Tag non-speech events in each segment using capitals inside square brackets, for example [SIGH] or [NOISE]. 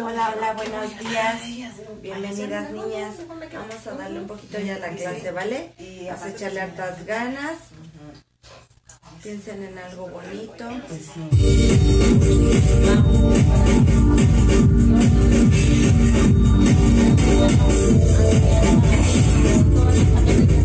Hola, hola, buenos días. Bienvenidas niñas. Vamos a darle un poquito ya a la clase, ¿vale? Vamos a echarle hartas ganas. Piensen en algo bonito. DJ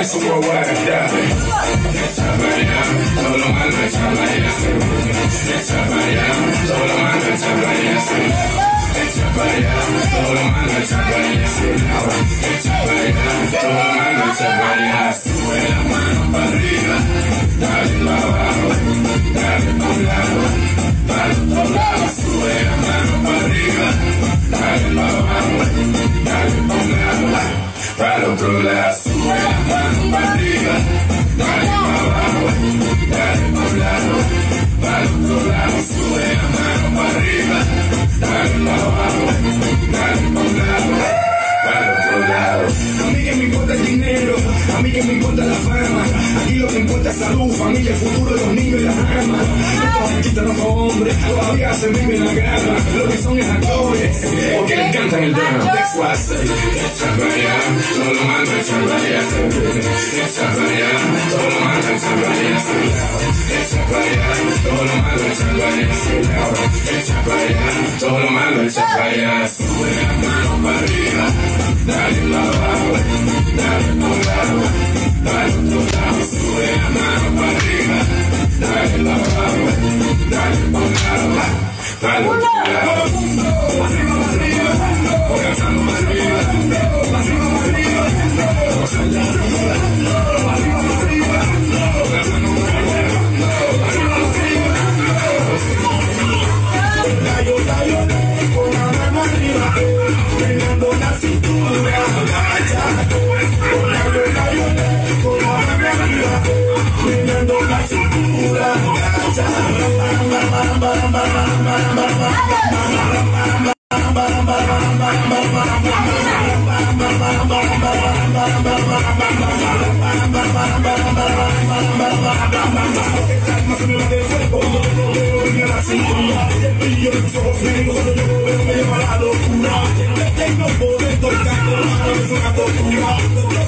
es un worldwide dale. Esa María, todo lo malo. Esa María, todo lo malo. Esa María, todo lo malo María, todo lo malo. Sube la mano para arriba, dale para abajo, dale para un lado, para el otro lado. Sube la mano para arriba, dale para abajo, dale para un para otro lado. Sube la mano para arriba, dale para abajo, dale para un lado, para otro lado. Sube la mano para arriba, dale para abajo, dale para un lado. Para otro lado. A mí que me importa el dinero, a mí que me importa la fama. Aquí lo que importa es salud, familia, el futuro de los niños y las armas. Estos artistas no son hombres, todavía se viven en la grama. Lo que son es actores, porque le encantan el drama. That's why I say, todo lo esa María. Esa María, todo lo esa María. Esa María, todo lo esa María. Esa María, todo lo malo esa María. Sube la mano para arriba, dale para abajo, dale un lado, dale otro lado. Sube la mano para arriba, dale para abajo, dale un lado, dale otro lado. Arriba, arriba, más arriba, arriba, arriba, más arriba, arriba, arriba, más arriba, arriba, arriba. Gallo, gallo, yo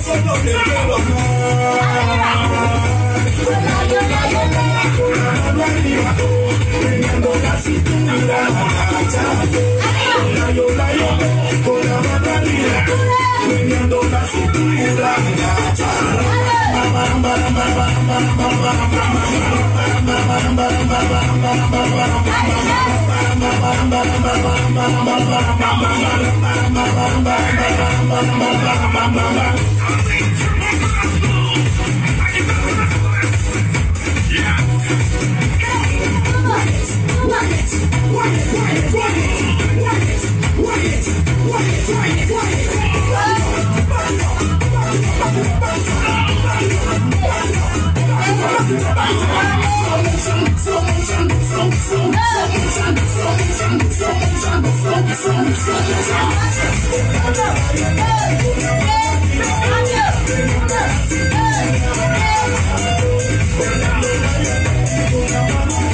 soy lo que quiero amar. Teniendo la cintura, layo, layo, con la mano arriba, la cintura, Hey!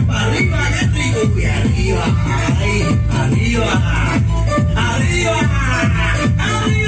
para arriba eléctrico y arriba, arriba, arriba, arriba.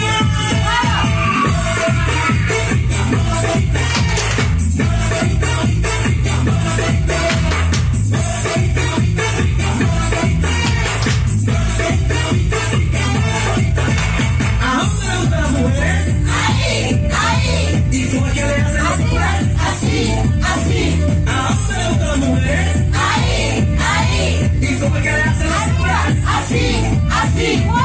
así, así.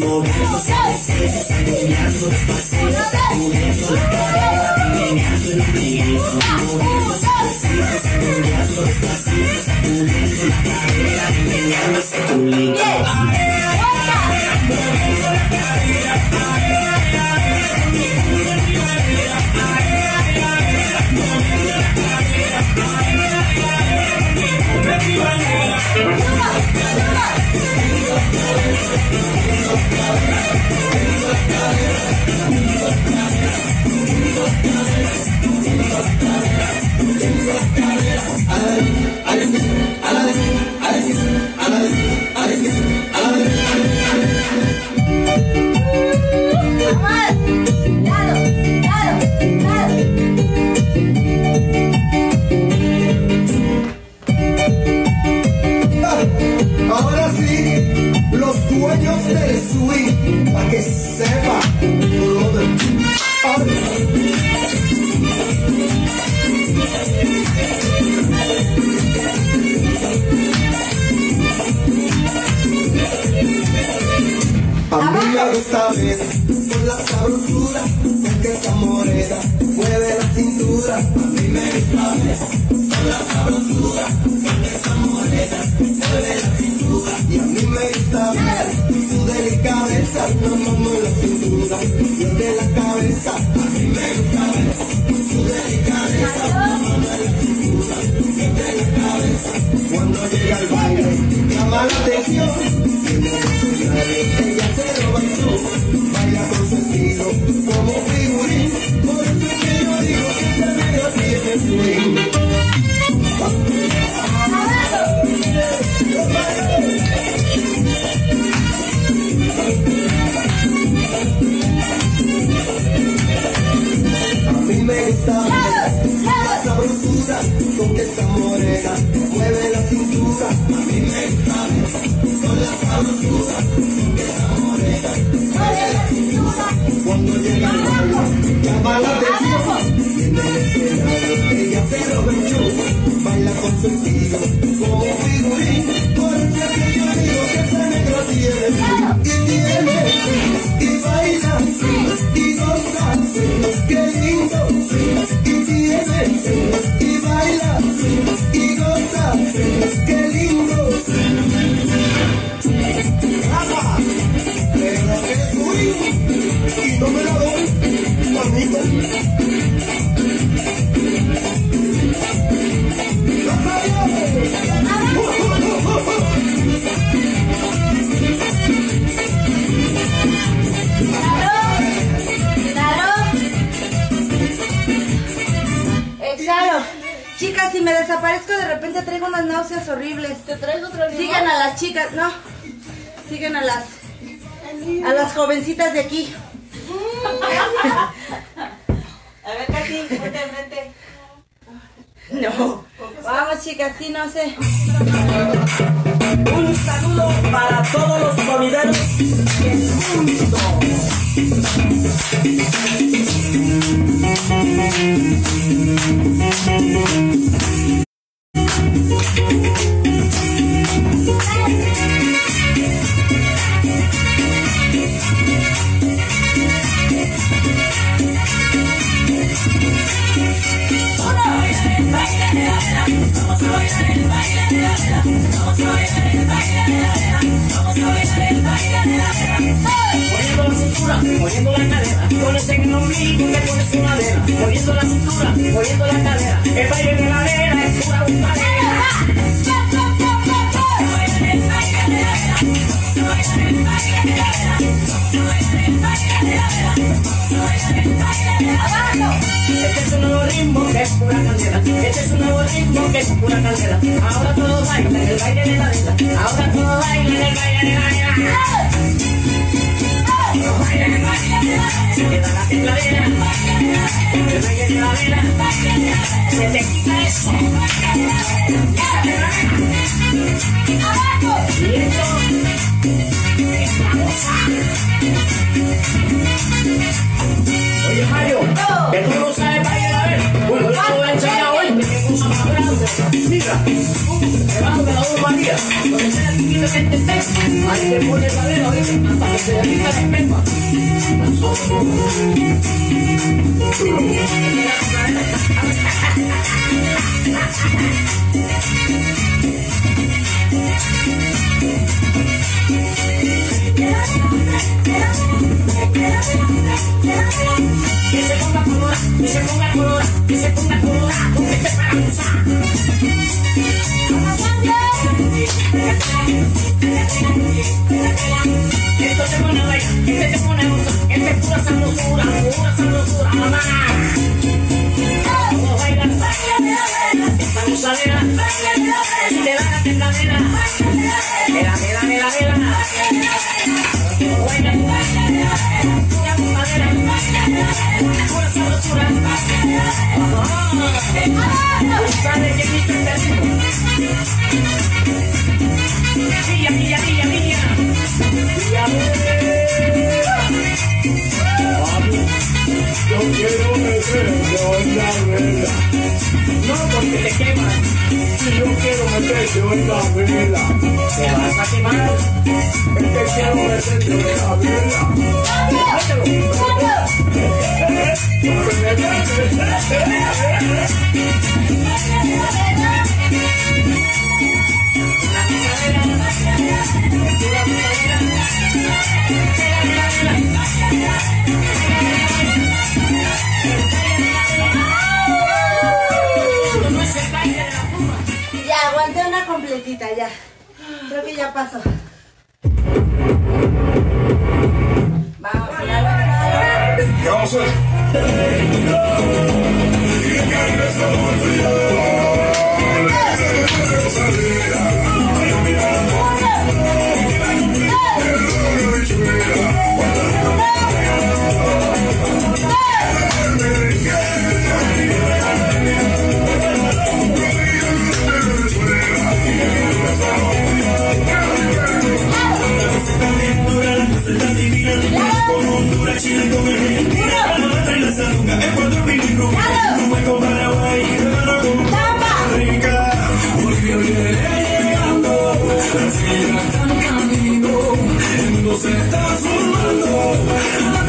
tu Murphy Ahora sepa, brother. Ay. A mí me gusta ver por la sabrosura con que esa morena mueve la cintura. A mí me la sabrosura esa morena mueve la cintura. Y a mí me gusta ver su delicadeza, no mueve la cintura. Yo de la cabeza, a mí me gusta ver delicadeza, no la cintura. Yo de la cabeza, cuando llega el baile, llama la atención. Ella se lo bailó, baila con su estilo, como figurín, unas náuseas horribles. ¿Te traigo otro? Sigan a las chicas, no. Sigan a las a las jovencitas de aquí. A ver, Katy, ponte enfrente. No. Vamos, chicas, sí, no sé. Este es un nuevo ritmo que es pura candela. Este es un nuevo ritmo que es pura candela. Ahora todos bailan el baile de la vela. Ahora todos bailan el baile de la vela. De la vela. Se queda la tembladera. El baile de la vela. Se te quita eso. Y esto. Oye Mario, que tú no sabes bailar, a ver. Bueno, yo te voy a enseñar hoy grande. Mira, debajo de la voz María, donde sea que quieres que te estés, ahí te pones la vela, oíste, hasta que se derrita la esperma. Que se ponga que se ponga que se ponga a bailar, este a este es pura sabrosura, pura sabrosura, mamá. Todos bailan, esta gozadera, y te da la tembladera, vela, vela, vela, vela. Todos bailan, pura gozadera, pura ¿tú ¿Sabes quién hizo este ritmo? Milla, milla, milla, milla. Yo quiero meter en la vela. No, porque te quemas. Si yo quiero meterte en la vela. Te vas a quemar. Que quiero meterte en la vela. No Creo que ya pasó. Vamos, ya lo exhalo. ¿Qué vamos a Chile con el Argentina, la mata en la salunga, en Puerto Rico, Uruguay con Paraguay, Gana con Costa Rica, Bolivia viene llegando, Brasil ya está en camino, el mundo se está sumando.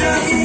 Ya.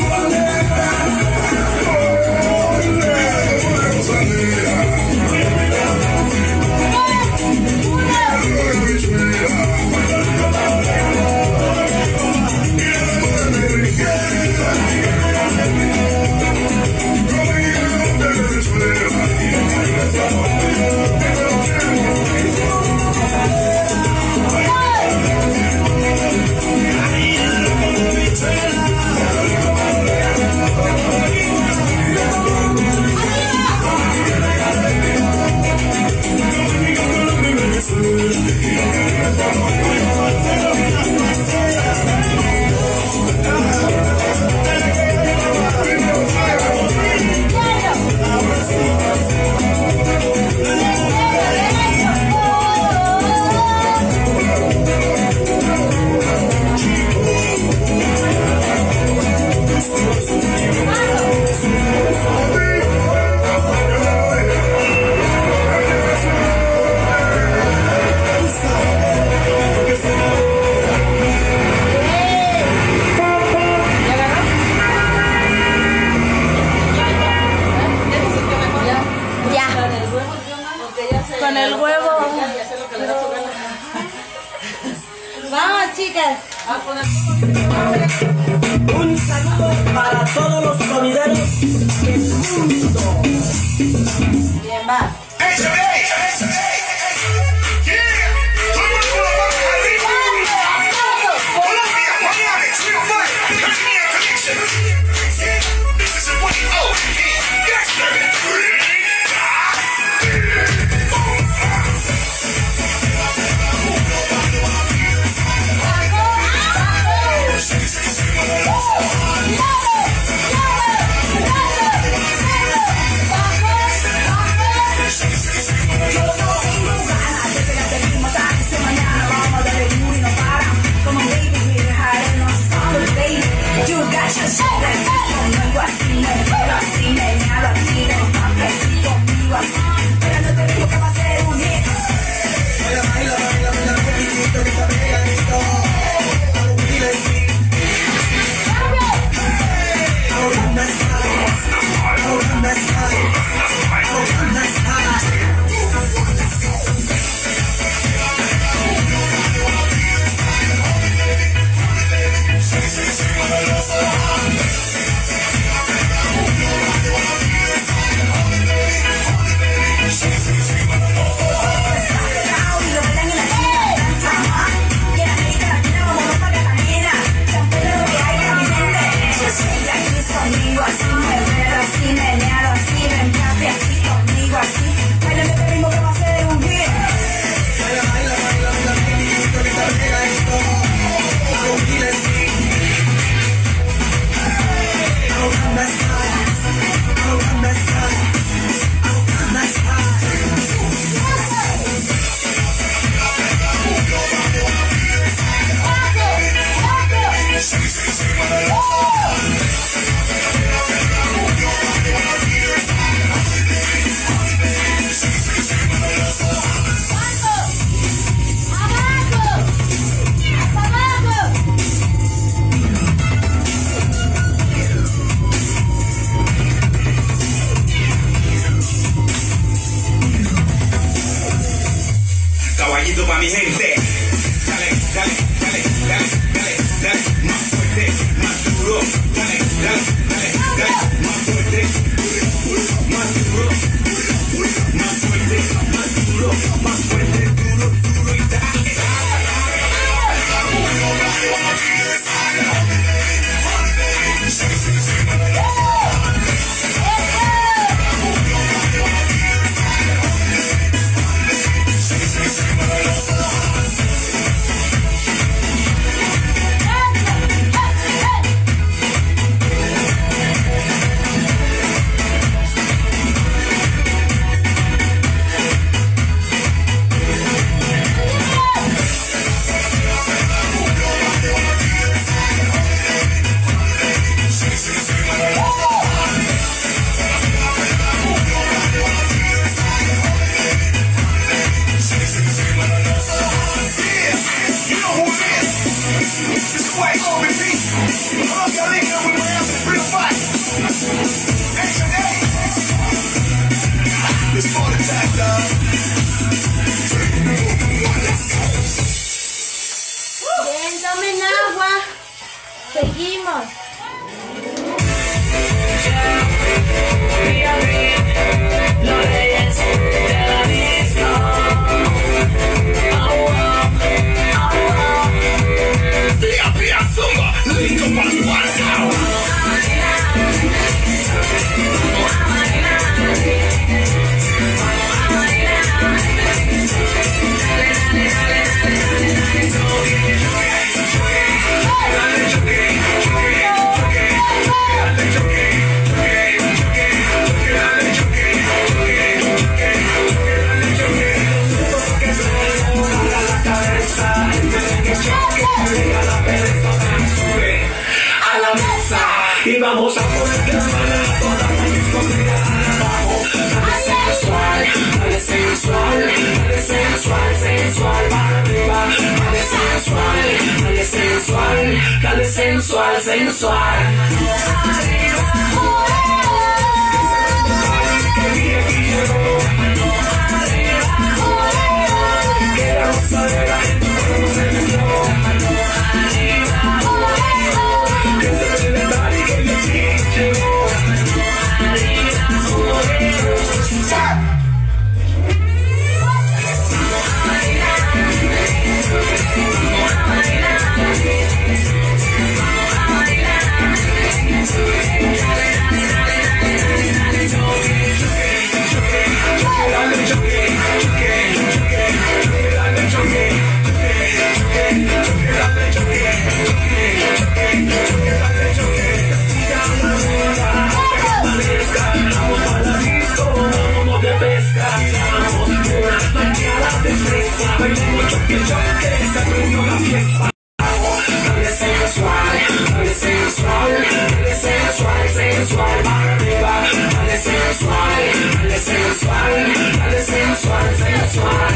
Bailemos choque, choque, sacudiendo la fiesta. Baile sensual, baile sensual, baile sensual, sensual, arriba. Baile sensual, baile sensual, baile sensual, sensual.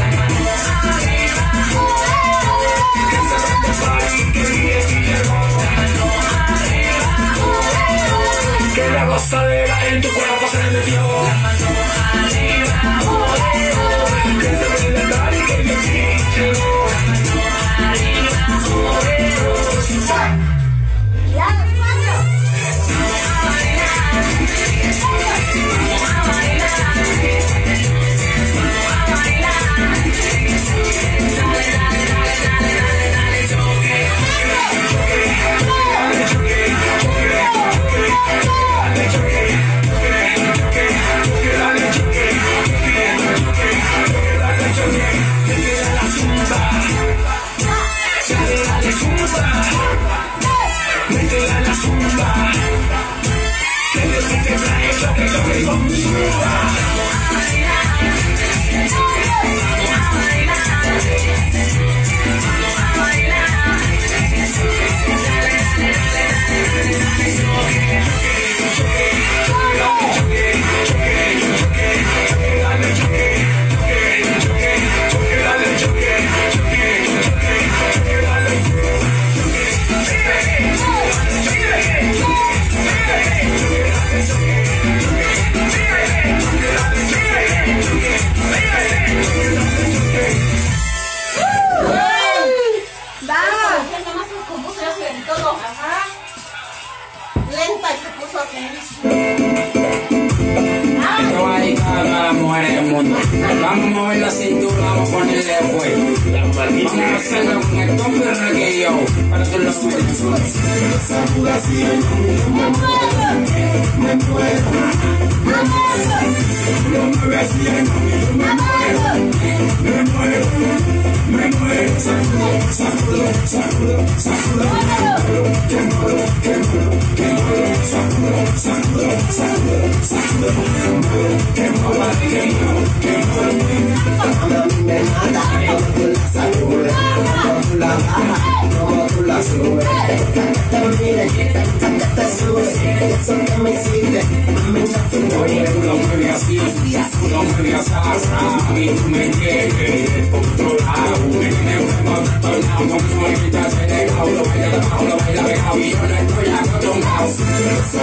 Que la gozadera en tu cuerpo se metió.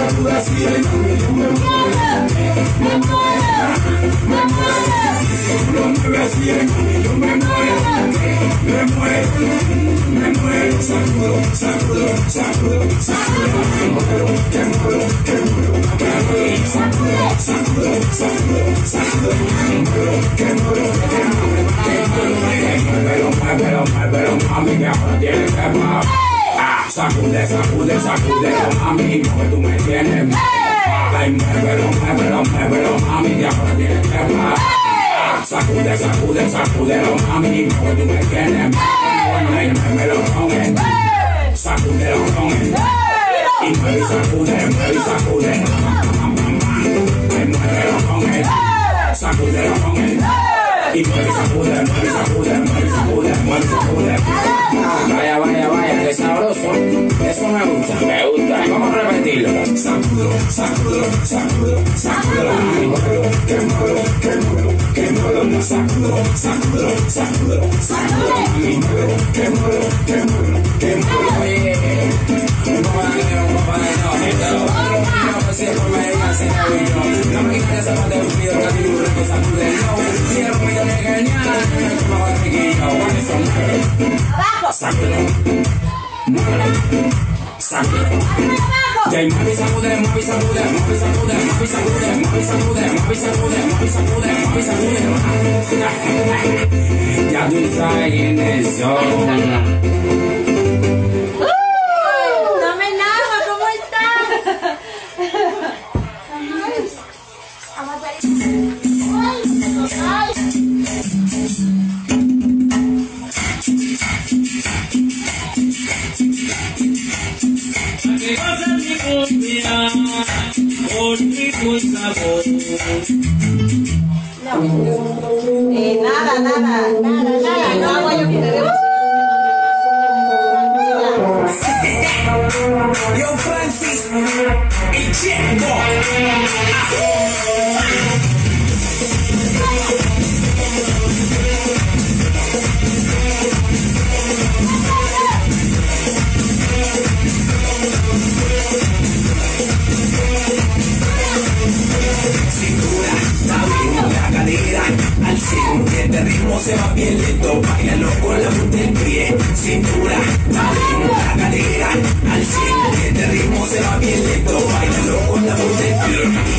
Acostumbrado. Lo mueve así, yo me muero, me muero, me muero. Sacudo, sacudo, sacudo, sacudo. Me muero, que muero, que muero, que muero. Sacudo, sacudo, sacudo, sacudo. Me muero, que muero, que muero, que muero. Muévelo, muévelo, muévelo, mami, que ahora tienes que Ah, sacude, sacude, sacude, mami, porque tú me tienes. Ay, muévelo, muévelo, muévelo, mami, que ahora tienes que. Ah, Sacude, sacude, sacúdelo, mami, porque tú me tienes. Ay, muévelo con él. Sacúdelo con él. Y mueve y sacude, mueve y sacude. Ay, muévelo con él. Sacúdelo con él. Y mueve y sacude, mueve y sacude, mueve y sacude, mueve y sacude. Vaya, vaya, vaya, sabroso. Eso me gusta. Me gusta. Vamos a repetirlo. Sacudo, sacudo, sacudo, sacudo. Ay, muévelo, que muévelo, que muévelo, que muévelo. Sacudo, sacudo, sacudo, sacudo. Ay, muévelo, que muévelo, que muévelo, que muévelo. Oye, un papá de un papá de no, no, siempre me digan sin yo. No me quites esa parte del frío, que a ti tú que sacude, no. Quiero que me genial, como el riquillo, bueno, eso muévelo. Sácalo. Muévelo. Sácalo. Ya y mueve y sacude, mueve y sacude, mueve y sacude, mueve y sacude, mueve y sacude, mueve y sacude, mueve y sacude, mueve y sacude. Ya tú sabes quién es yo. Con rico sabor. Eh, nada, nada, nada, nada, no lento, bailalo con la punta del pie. Cintura, la cadera al cien este ritmo se va bien lento, bailalo con la punta del pie.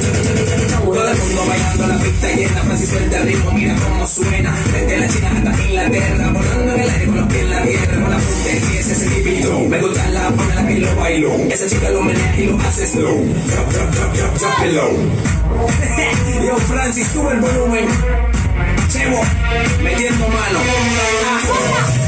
Todo el mundo bailando la pista llena, Francis suelta el ritmo, mira cómo suena. Desde la China hasta Inglaterra, volando en el aire con los pies en la tierra, con la punta del pie ese tipito. Me gusta la forma la que lo bailo. Esa chica lo menea y lo hace slow. Drop, drop, drop, drop, drop it low. [LAUGHS] Yo, Francis, sube el volumen. Chevo, metiendo mano. Ah.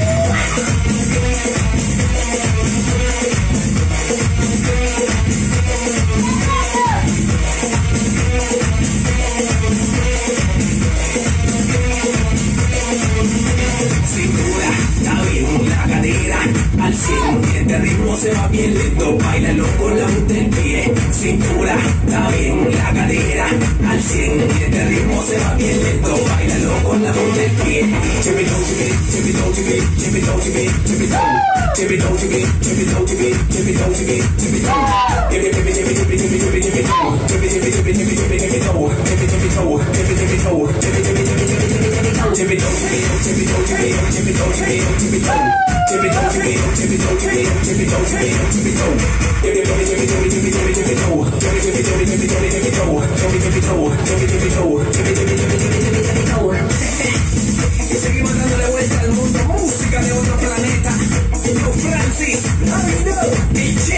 Está bien cadera al 100 Este ritmo se va bien lento, bailalo con la punta del pie Cintura, está bien, la cadera al 100 Este ritmo se va bien lento, bailalo con la punta del pie you get, chimmy don't you get, chimmy don't you get, chimmy don't Chimmy get, chimmy don't you get, chimmy don't you get, chimmy don't Chimmy, chimmy, chimmy, Jimmy do, Francis, I know, DJ,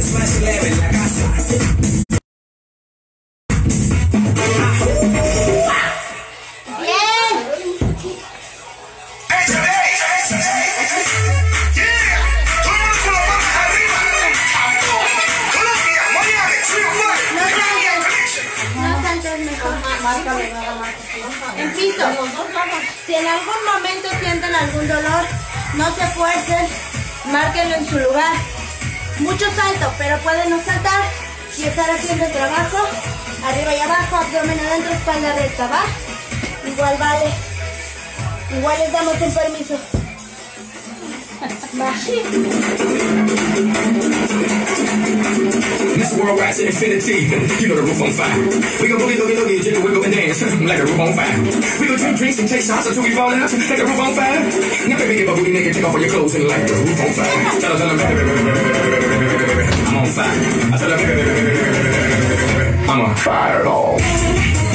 Smash Eleven, la casa. Mejor. Empiezo. Si en algún momento sienten algún dolor, no se esfuercen, márquenlo en su lugar. Mucho salto, pero pueden no saltar y estar haciendo el trabajo. Arriba y abajo, abdomen adentro, espalda recta, ¿va? Igual vale. Igual les damos un permiso. This world rise to infinity. You know the roof on fire. We go boogie, boogie, boogie, jiggle, wiggle, and dance like the roof on fire. We go drink drinks and take shots until we fall out like the roof on fire. Now baby, get my booty naked, take off all your clothes and light the roof on fire. Tell her, tell her, I'm on fire. I tell her, I'm on fireball. Fireball.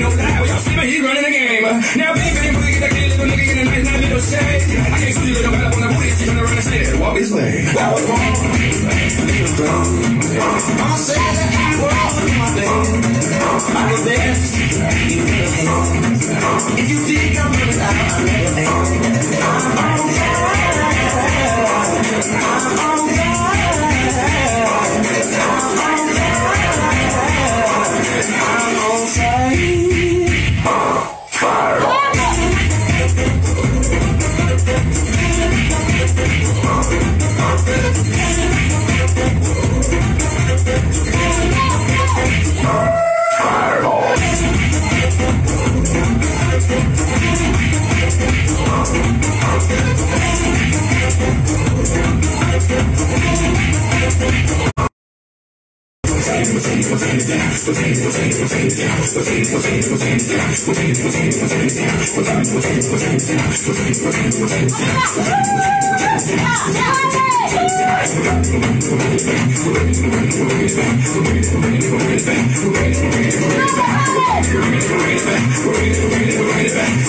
No lie. We all sleeping, he running the game. Now, big bang, boogie, get that kid, little nigga, get a nice, nice little shade. I can't see you, little bit up on the booty, she gonna run and say, walk this way. I was born, I'ma that I was my day. I was there. If you think I'm running out, I'm never there. I'm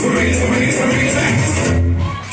We're in it, we're in it, we're in it back.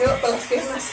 Yuk, pelas-pelas.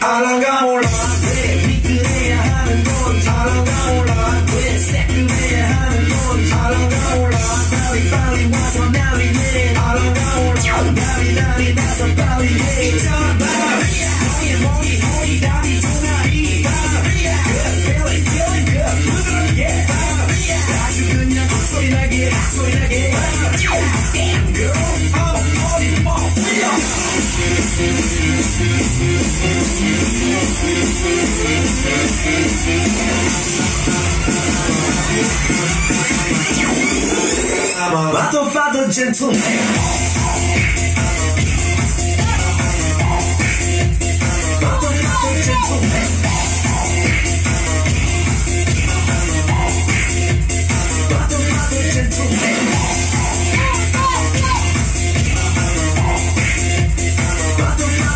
Alangamos la fe. I'm a rattle father gentleman. Gentlemen.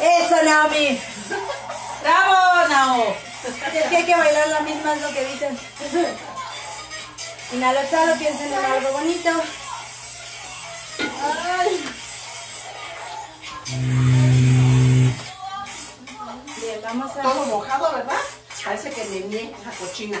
Eso, Naomi. ¡Bravo, Nao! Es que hay que bailar la misma, es lo que dicen. Inhalo, exhalo, piensen en algo bonito. Bien, vamos a... Todo mojado, ¿verdad? Parece que me mié esa cochina.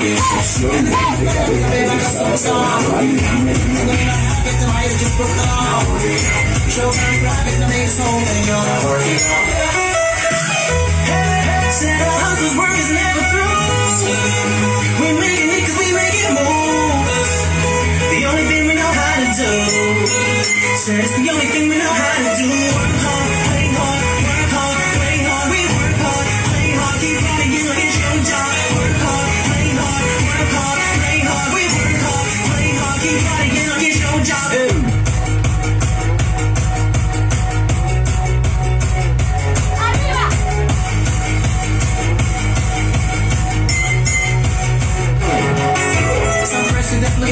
Work it's the only thing we know how to do. Work hard, play hard,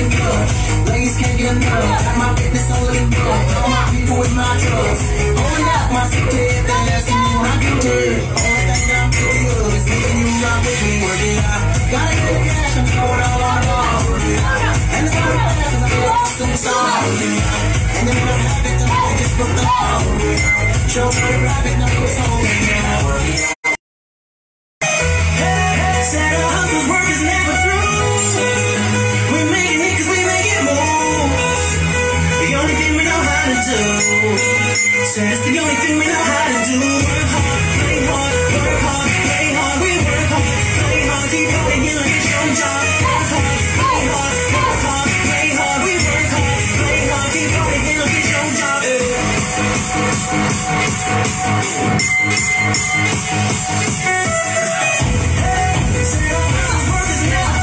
good. Ladies can't get enough. Got my fitness on looking good. All my people with my drugs. Only up my city, then that's you I can do. Only thing I'm good is making you rock with me. Work it out. Gotta get the cash, I'm throwing all on all. And it's not cause I'm a superstar. And then when I'm happy, then I just put the all. Show me the rabbit, now it's home. Do. It's the only thing we know how to do. Work hard, play hard, work hard, play hard. We work hard, play hard, keep job. Work hard, play hard, work hard, play hard. We work hard, play hard, keep fighting like it's your job. Said our hustle's work is never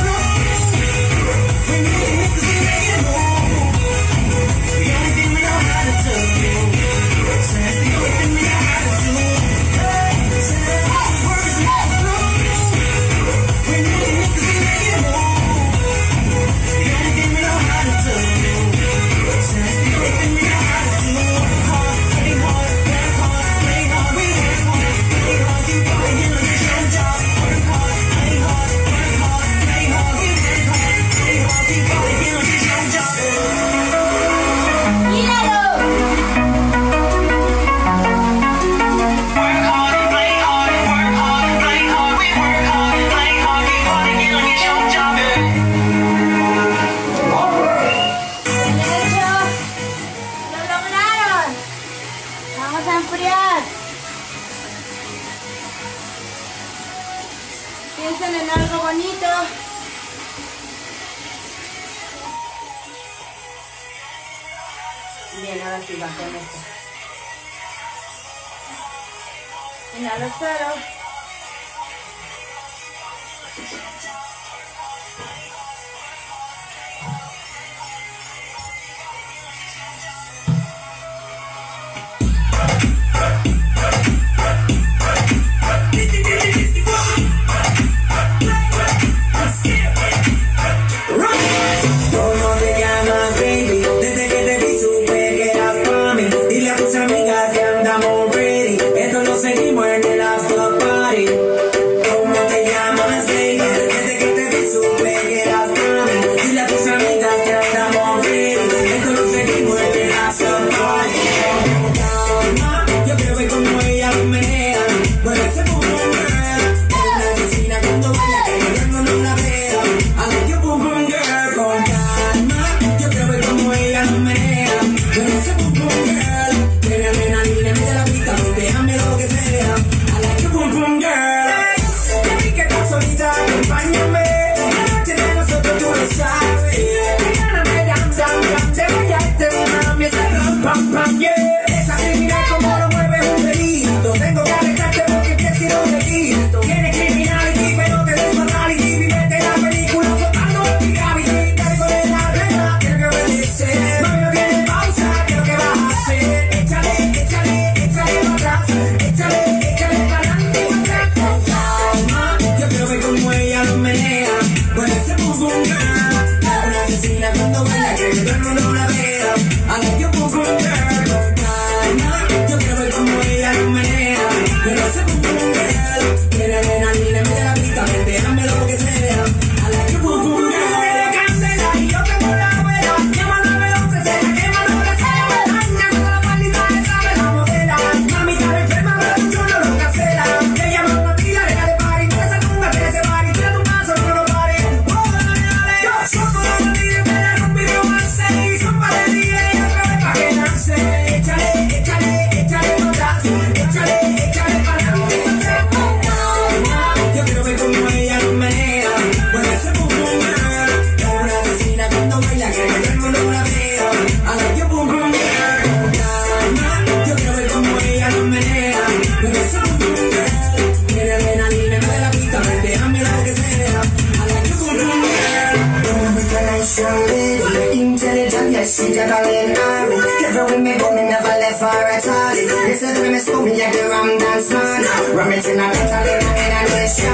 This is when it's school, yeah, the Ram Dance Man. Ram it in a metal in a nation.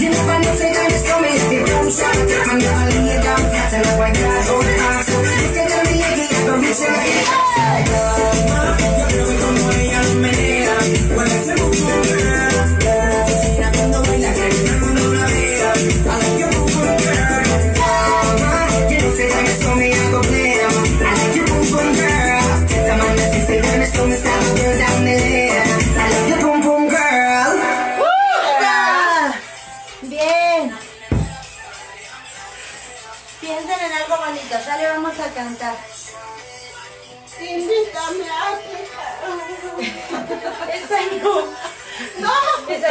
You never know, say that it's coming, the boom shot. Man, never lay it down flat, and now I got old pants. So if you tell me, yeah, the apparition, I get upside down. Your girl, come on, young man. Well, let's move, girl.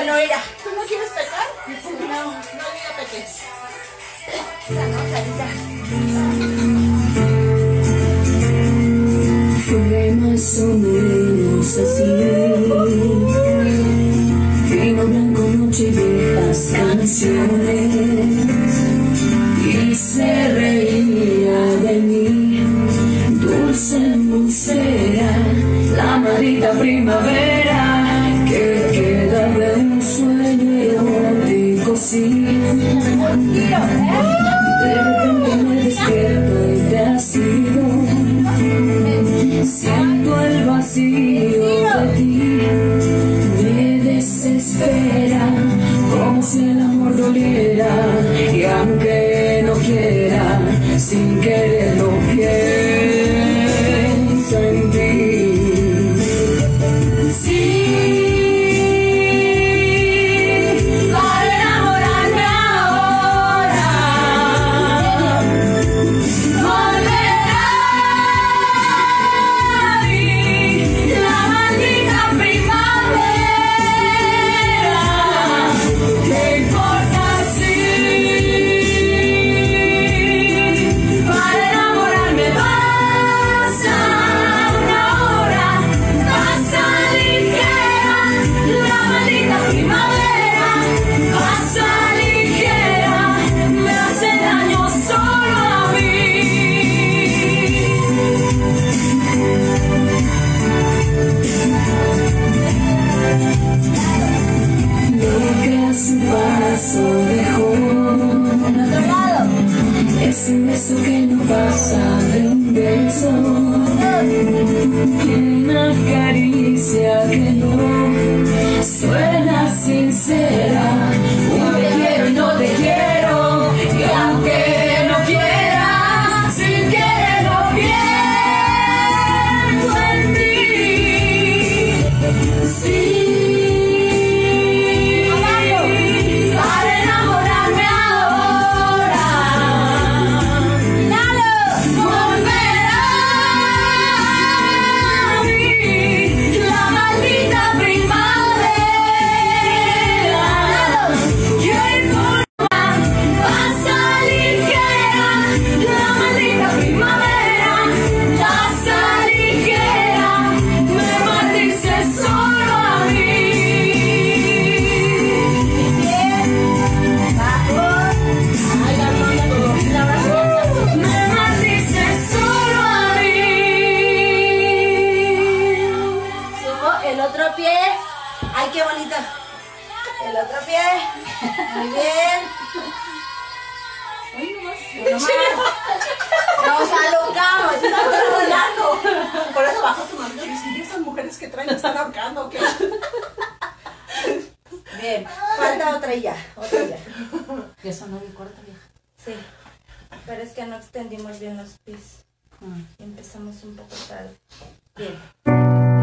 no era. ¿Tú no quieres pecar? No, no, yo pequé. La no, Fue más o menos así. Vino blanco noche de las canciones y se reía de mí. Dulce musera, la marita primavera. Nos alocamos, estamos. Por eso bajo tu mano. ¿Y esas mujeres que traen están ahorcando? Bien, falta otra y ya, otra y ya. Y eso no me corta, vieja. Sí, pero es que no extendimos bien los pies. Y empezamos un poco tarde. Bien.